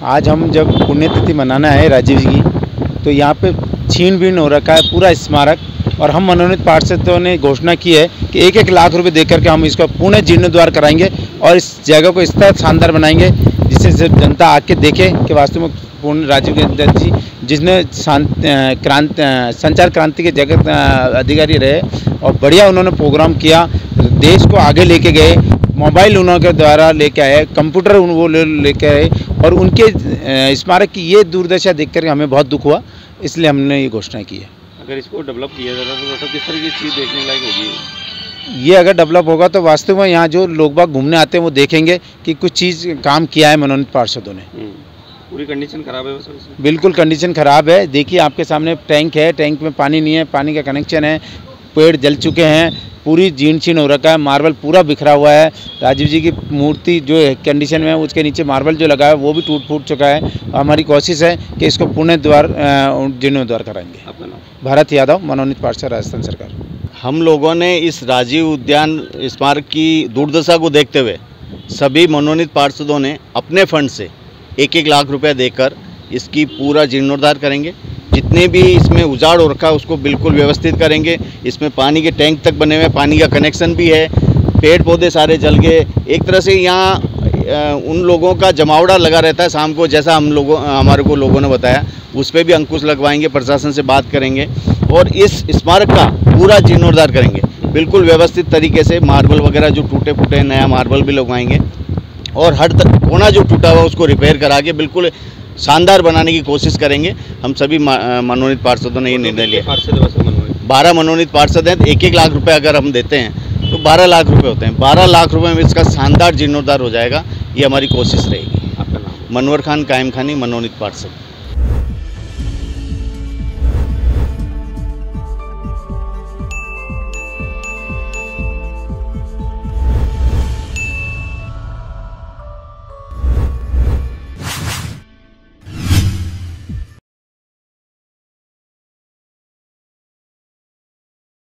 आज हम जब पुण्यतिथि मनाना है राजीव जी की तो यहाँ पे छीन बीन हो रखा है पूरा स्मारक, और हम मनोनीत पार्षदों ने घोषणा की है कि एक एक लाख रुपए देकर के हम इसका पुनः जीर्णोद्वार कराएँगे और इस जगह को इस तरह शानदार बनाएँगे, जिससे सिर्फ़ जनता आके देखे कि वास्तव में पूर्ण राजीव गांधी जी, जिसने क्रांत संचार क्रांति के जगत अधिकारी रहे और बढ़िया उन्होंने प्रोग्राम किया, देश को आगे लेके गए, मोबाइल उनके द्वारा लेके आए, कंप्यूटर वो लेके आए और उनके स्मारक की ये दुर्दशा देख कर हमें बहुत दुख हुआ इसलिए हमने ये घोषणा की है। अगर इसको डेवलप किया जाता तो मतलब किस तरह की चीज़ देखने लायक होगी? ये अगर डेवलप होगा तो वास्तव में यहाँ जो लोग बाग घूमने आते हैं वो देखेंगे कि कुछ चीज़ काम किया है मनोनीत पार्षदों ने। हम्म। पूरी कंडीशन खराब है बिल्कुल कंडीशन ख़राब है। देखिए आपके सामने टैंक है टैंक में पानी नहीं है पानी का कनेक्शन है पेड़ जल चुके हैं पूरी जीण छीन हो रखा है मार्बल पूरा बिखरा हुआ है। राजीव जी की मूर्ति जो कंडीशन में है उसके नीचे मार्बल जो लगा है वो भी टूट फूट चुका है। हमारी कोशिश है कि इसको पुण्य द्वार जीर्णोद्वार कराएँगे। भारत यादव मनोनीत पार्षद राजस्थान सरकार। हम लोगों ने इस राजीव उद्यान स्मारक की दुर्दशा को देखते हुए सभी मनोनीत पार्षदों ने अपने फंड से एक एक लाख रुपया देकर इसकी पूरा जीर्णोद्धार करेंगे। जितने भी इसमें उजाड़ हो रखा है, उसको बिल्कुल व्यवस्थित करेंगे। इसमें पानी के टैंक तक बने हुए हैं, पानी का कनेक्शन भी है। पेड़ पौधे सारे जल गए। एक तरह से यहाँ उन लोगों का जमावड़ा लगा रहता है शाम को, जैसा हम लोगों, हमारे को लोगों ने बताया। उस पर भी अंकुश लगवाएँगे, प्रशासन से बात करेंगे और इस स्मारक का पूरा जीर्णोद्धार करेंगे। बिल्कुल व्यवस्थित तरीके से मार्बल वगैरह जो टूटे फूटे नया मार्बल भी लगवाएँगे और हर कोना जो टूटा हुआ उसको रिपेयर करा के बिल्कुल शानदार बनाने की कोशिश करेंगे। हम सभी मनोनीत पार्षदों ने ये निर्णय लिया। बारह मनोनीत पार्षद हैं तो एक एक लाख रुपए अगर हम देते हैं तो बारह लाख रुपए होते हैं। बारह लाख रुपए में इसका शानदार जीर्णोद्धार हो जाएगा ये हमारी कोशिश रहेगी। मनोहर खान कायम खानी मनोनीत पार्षद।